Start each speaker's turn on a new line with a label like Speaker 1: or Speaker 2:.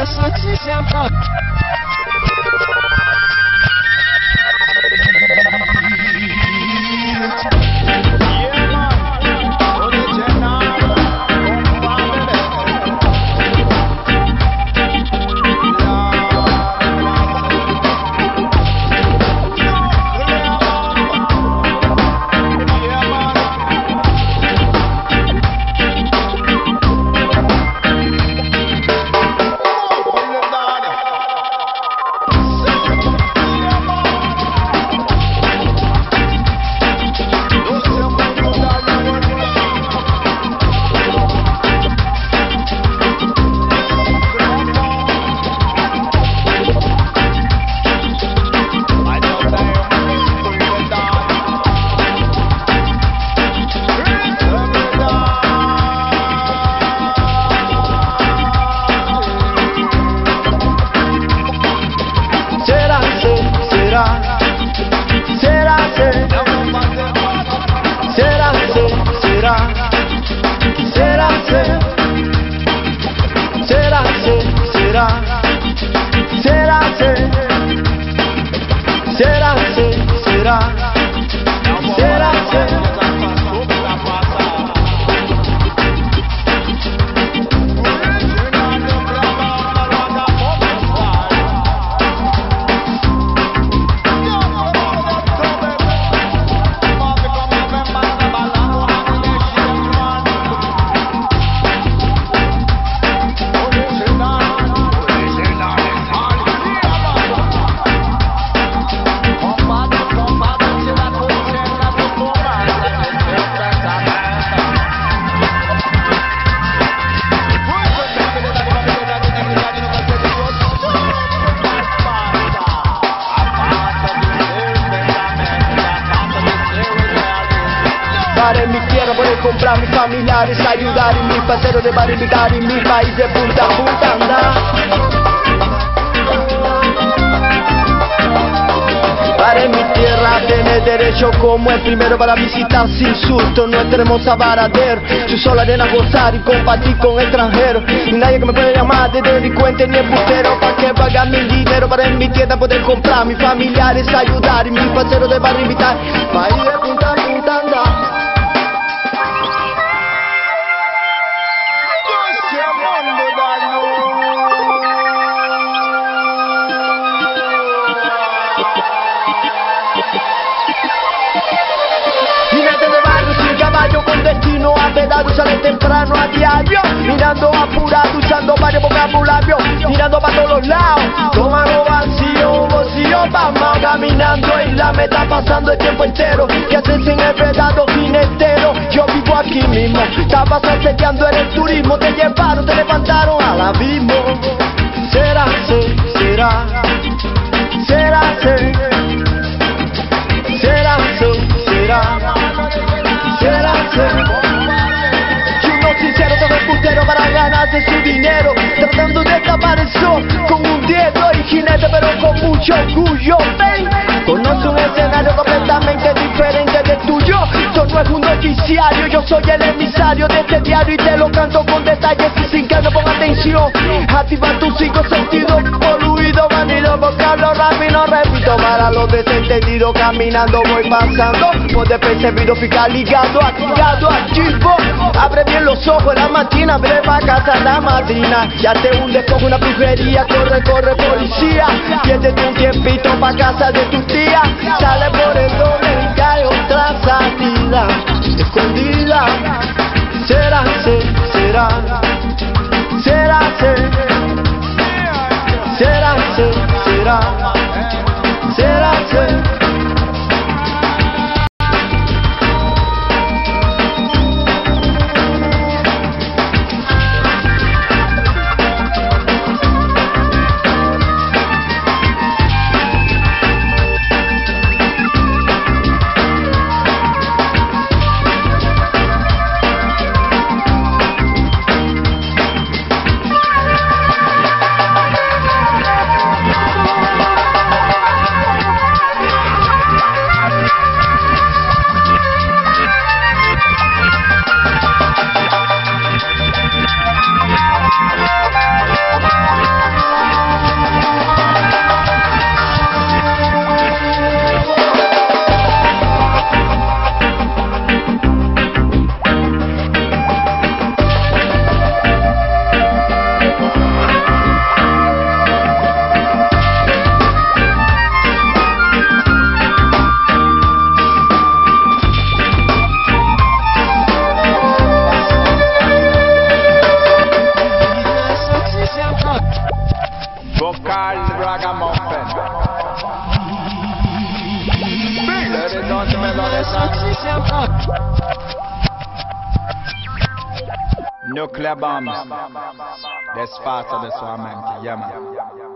Speaker 1: 我是吉祥
Speaker 2: será, será, ser, será, ser, será. será. En mi tierra poder comprar mis familiares, ayudar y mis parceros de bar invitar y mi país de punta a punta andar. Para en mi tierra tener derecho como el primero para visitar sin susto nuestra hermosa Barader. Yo solo arena gozar y compartir con extranjeros. Y nadie que me pueda llamar de delincuente ni embustero. Para que pagar mi dinero para en mi tierra poder comprar mis familiares, ayudar y mis parceros de bar invitar. Pedado sale temprano a diario. Mirando apurado usando varios vocabularios Mirando para todos los lados Tomando vacío, vacío. Vamos caminando en la meta pasando el tiempo entero. Que haces en el vedado jinetero Yo vivo aquí mismo Estabas asediando en el turismo. Te llevaron, te levantaron al abismo Será, se- será. Será, se- será, se- será. Será putero para ganarse su dinero Tratando de tapar el sol con un dedo y jinete pero con mucho orgullo. Ven, conoce un escenario completamente diferente del tuyo. Esto no es un noticiario, yo soy el emisario de este diario Y te lo canto con detalles y sin que no ponga atención. Activa tus cinco sentidos poluidos, manido, vocablo rápido, repito Para los desentendidos caminando voy pasando. Por despercebido ficar ligado, activado, activo Abre bien los ojos, la máquina, abre pa' casa la madrina. Ya te hundes con una brujería, corre, corre policía. Piérdete un tiempito pa' casa de tu tía. Sale por el doble y cae otra salida. Escondida. Será, se- será. Será, se- será, se- será Será,
Speaker 1: Nuclear bombs. That's faster, that's what I meant. Yeah, man.